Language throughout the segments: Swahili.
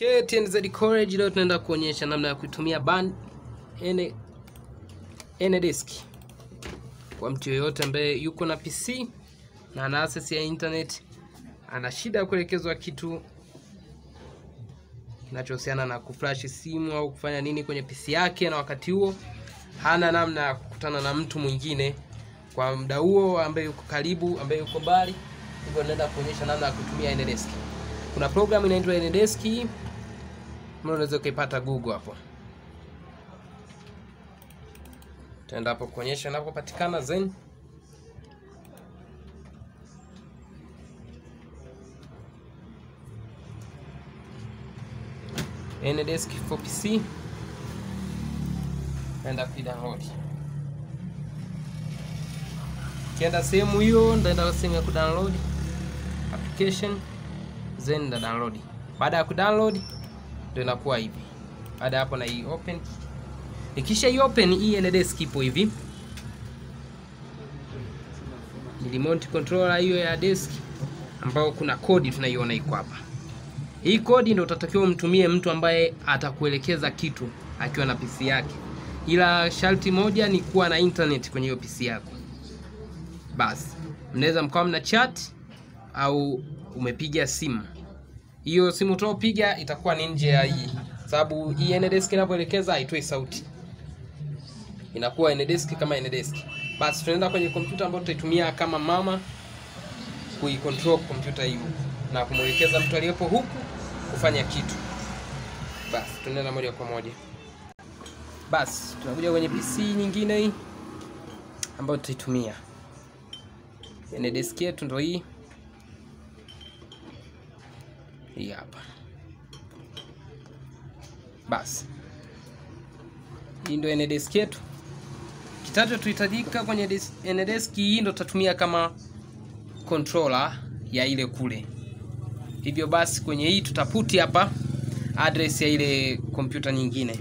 Okay, TNZ College leo tunaenda kuonyesha namna ya kutumia ban NDisk kwa mtu yoyote ambaye yuko na PC na ana access ya internet, ana shida ya kuelekezwa kitu kinachohusiana na kuflash simu au kufanya nini kwenye PC yake, na wakati huo hana namna ya kukutana na mtu mwingine kwa muda huo, ambaye yuko karibu, ambaye yuko mbali. Hivyo naenda kuonyesha namna ya kutumia NDisk. Kuna program inaitwa NDisk ambayo unaweza ukaipata Google hapo. Taenda hapo kuonyesha inapopatikana Zen. NDesk for PC naenda kuidownload. Kienda sehemu hiyo, ndaenda sehemu ya kudownload application Zen, nda download. Baada ya kudownload ndio inakuwa hivi. Baada hapo na hii open. Nikisha hii open hii NDisk ipo hivi. Ni remote controller hiyo ya desk ambayo kuna kodi tunaiona iko hapa. Hii kodi ndio utatakiwa umtumie mtu ambaye atakuelekeza kitu akiwa na PC yake, ila sharti moja ni kuwa na internet kwenye hiyo PC yako. Basi mnaweza mkawa mna chat au umepiga simu. Hiyo simu utaopiga itakuwa ni nje ya hii, sababu hii NDesk inapoelekeza haitoi sauti, inakuwa NDesk kama NDesk. Basi tunaenda kwenye kompyuta ambayo tutaitumia kama mama kuicontrol kompyuta hiyo na kumwelekeza mtu aliyepo huku kufanya kitu. Basi tunaenda moja kwa moja. Basi tunakuja kwenye PC nyingine hii ambayo tutaitumia. NDesk yetu ndio hii hii hapa. Basi hii ndio NDesk yetu. Kitachotuhitajika kwenye NDesk hii ndio tutatumia kama controller ya ile kule. Hivyo basi kwenye hii tutaputi hapa address ya ile kompyuta nyingine,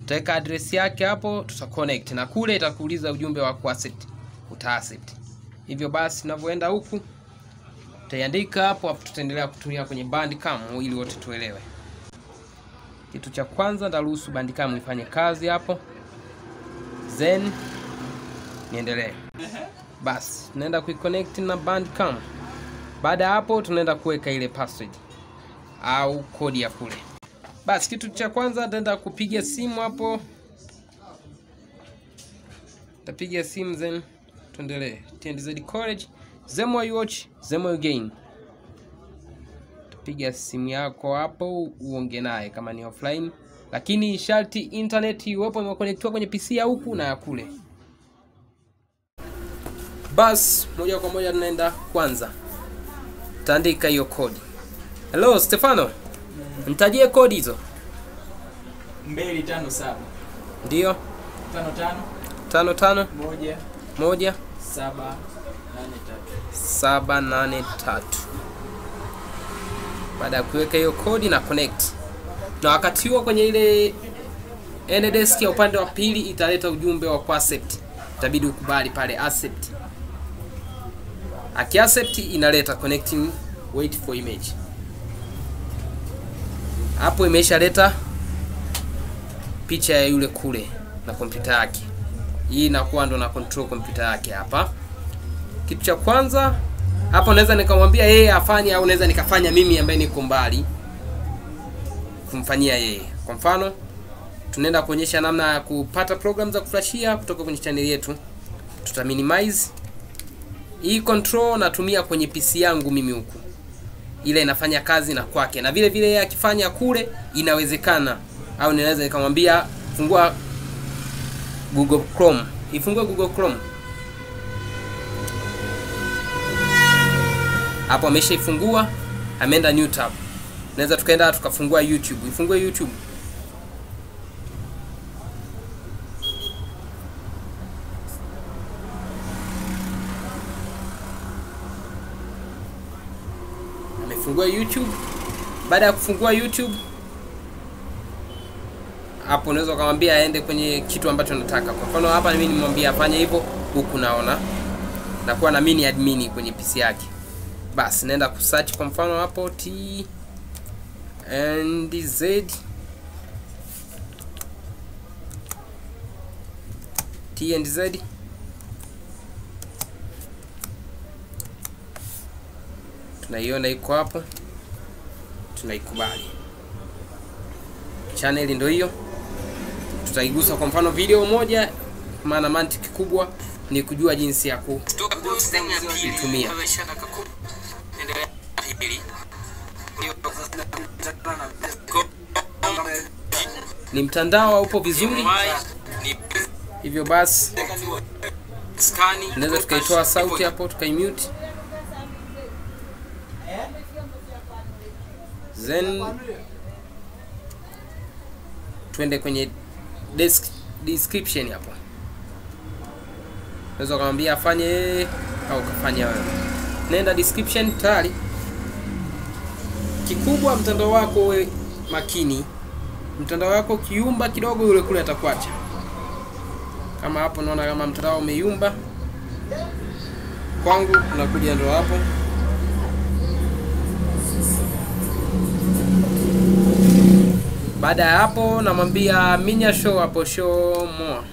tutaweka address yake hapo, tuta connect na kule itakuuliza ujumbe wa kuaccept, uta accept. Hivyo basi tunavyoenda huku tutaiandika hapo, hapo tutaendelea kutumia kwenye Bandcam ili wote tuelewe. Kitu cha kwanza ndaruhusu Bandcam ifanye kazi hapo, then niendelee. Basi tunaenda kuiconnect na Bandcam. Baada ya hapo, tunaenda kuweka ile password au kodi ya kule. Basi kitu cha kwanza nitaenda kupiga simu hapo, tapiga simu then tuendelee. TNDZ College, Zemo you watch, Zemo you gain. Tapiga simu yako hapo uonge naye kama ni offline, lakini sharti internet iwepo imekonektiwa kwenye PC ya huku na ya kule. Bas moja kwa moja tunaenda kwanza, taandika hiyo kodi. Hello Stefano, nitajie kodi hizo. mbili tano saba. Ndio. Tano tano. Tano tano. Moja. Moja. Saba nane tatu saba nane tatu. Baada ya kuweka hiyo kodi na connect, na wakati huo kwenye ile ndesk ya upande wa pili italeta ujumbe wa kuaccept, itabidi ukubali pale accept. Akiaccept inaleta connecting wait for image. Hapo imeshaleta picha ya yule kule na kompyuta yake. Hii inakuwa ndo na control kompyuta yake hapa. Kitu cha kwanza hapo naweza nikamwambia yeye afanye au naweza nikafanya mimi ambaye niko mbali kumfanyia yeye. Kwa mfano, tunaenda kuonyesha namna ya kupata program za kuflashia kutoka kwenye channel yetu. Tuta minimize hii control natumia kwenye PC yangu mimi huku, ile inafanya kazi na kwake, na vile vile yeye akifanya kule inawezekana, au ninaweza nikamwambia fungua Google Chrome, ifungue Google Chrome. Hapo ameshaifungua, ameenda new tab. Naweza tukaenda tukafungua YouTube, ifungue YouTube. Amefungua YouTube. Baada ya kufungua YouTube, hapo unaweza ukamwambia aende kwenye kitu ambacho nataka. Kwa mfano hapa mimi nimwambia afanye hivyo, huku naona nakuwa na mini admin kwenye PC yake. Basi naenda kusearch kwa mfano hapo T and z. T and z. Tunaiona iko hapo. Tunaikubali. Channel ndio hiyo. Tutaigusa kwa mfano video moja maana mantiki kubwa ni kujua jinsi ya kuitumia ni mtandao upo vizuri? Hivyo basi tunaweza tukaitoa sauti hapo tukaimute. Then twende kwenye desk, description hapo. Unaweza ukamwambia afanye au kafanya wewe. Nenda description tayari. Kikubwa mtandao wako uwe makini mtandao wako kiumba kidogo yule kule atakuacha. Kama hapo naona kama mtandao umeyumba kwangu unakuja ndo hapo. Baada ya hapo namwambia minya show hapo show more.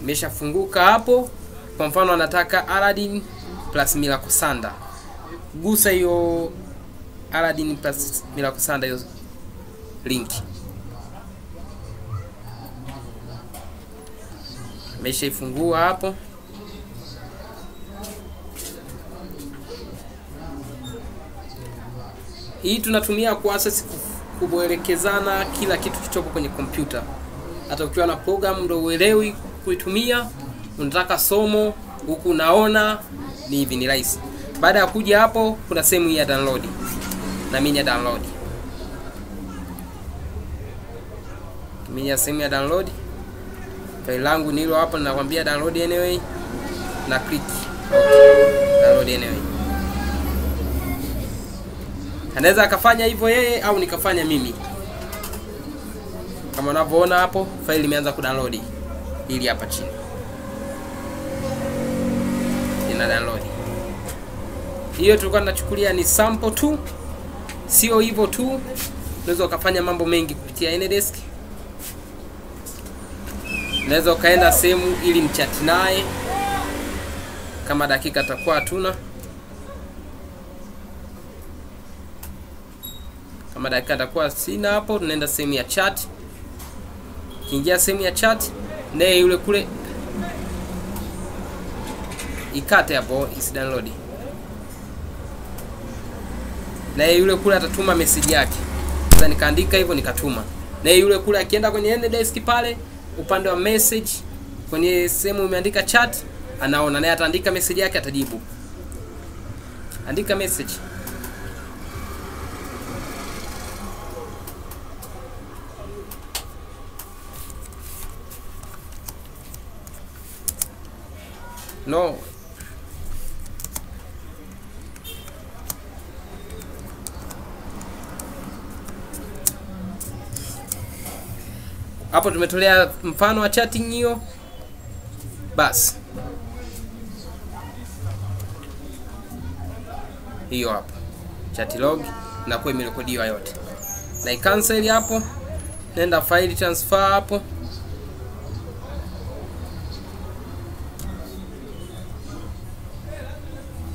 Imeshafunguka hapo. Kwa mfano anataka Aladdin plus Mila Kusanda. gusa hiyo Aladdin plus Mila Kusanda hiyo link. Ameshaifungua hapo. Hii tunatumia kwa access kuelekezana kila kitu kichopo kwenye kompyuta hata ukiwa na program ndio uelewi kuitumia unataka somo huku unaona ni hivi ni rahisi. Baada ya kuja hapo kuna sehemu ya download. Na mimi ni download ya sehemu ya download. Faili langu ni hilo hapo ninakwambia download anyway na click. Okay. download anyway. Anaweza akafanya hivyo yeye au nikafanya mimi. Kama unavyoona hapo faili imeanza kudownload. Ili hapa chini. Ina download. Hiyo tulikuwa tunachukulia ni sample tu. Sio hivyo tu. Unaweza ukafanya mambo mengi kupitia Anydesk unaweza ukaenda sehemu ili mchati naye. Kama dakika atakuwa hatuna. Kama dakika atakuwa sina hapo tunaenda sehemu ya chat. Kiingia sehemu ya chat naye yule kule. Ikate hapo isi download. Naye yule kule atatuma message yake. Sasa nikaandika hivyo nikatuma. Naye yule kule akienda kwenye desk pale upande wa message kwenye sehemu umeandika chat anaona. Naye ataandika message yake atajibu. Andika message. No hapo tumetolea mfano wa chatting hiyo. Basi hiyo hapo. Chat log inakuwa imerekodiwa yote. Na icancel hapo. Nenda file transfer hapo.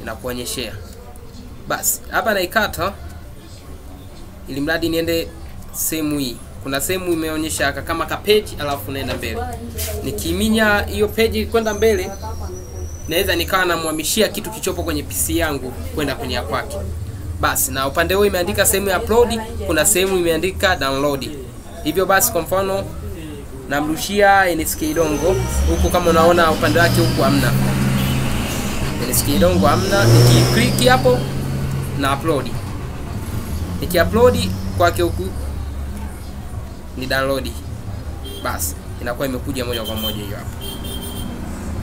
Inakuonyeshea. Basi hapa naikata. Ili mradi niende sehemu hii kuna sehemu imeonyesha kama ka page alafu naenda mbele. Nikiminya hiyo page kwenda mbele naweza nikawa namhamishia kitu kichopo kwenye PC yangu kwenda kwenye ya kwake basi na upande huo imeandika sehemu ya upload kuna sehemu imeandika download. Hivyo basi kwa mfano namrushia NSK Dongo huku kama unaona upande wake huku hamna. NSK Dongo hamna Nikiklik hapo na upload. Nikiupload kwake huku ni download. Basi inakuwa imekuja moja kwa moja hiyo hapo.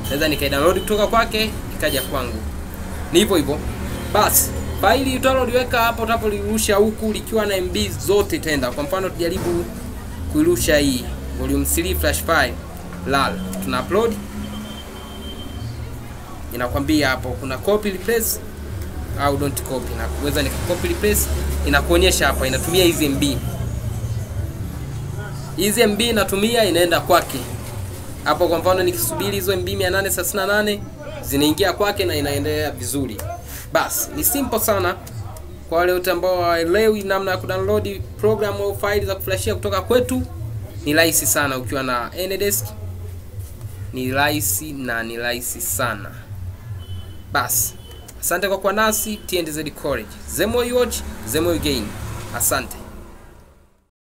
Naweza nikaidownload kutoka kwake ikaja kwangu. Ni hivyo hivyo. Basi faili utaloliweka hapo utapolirusha huku likiwa na MB zote tenda. Kwa mfano tujaribu kuirusha hii volume 3 flash file lal tuna upload. Inakwambia hapo kuna copy replace au don't copy. Na kuweza nika copy replace inakuonyesha hapa inatumia hizi MB hizi MB natumia inaenda kwake. Hapo kwa mfano nikisubiri hizo MB 838 zinaingia kwake na inaendelea vizuri. Basi ni simple sana. Kwa wale wote ambao hawaelewi namna ya kudownload program au faili za kuflashia kutoka kwetu ni rahisi sana ukiwa na Anydesk. Ni rahisi na ni rahisi sana. Basi asante kwa kuwa nasi TNDZ College. More you watch more you gain. Asante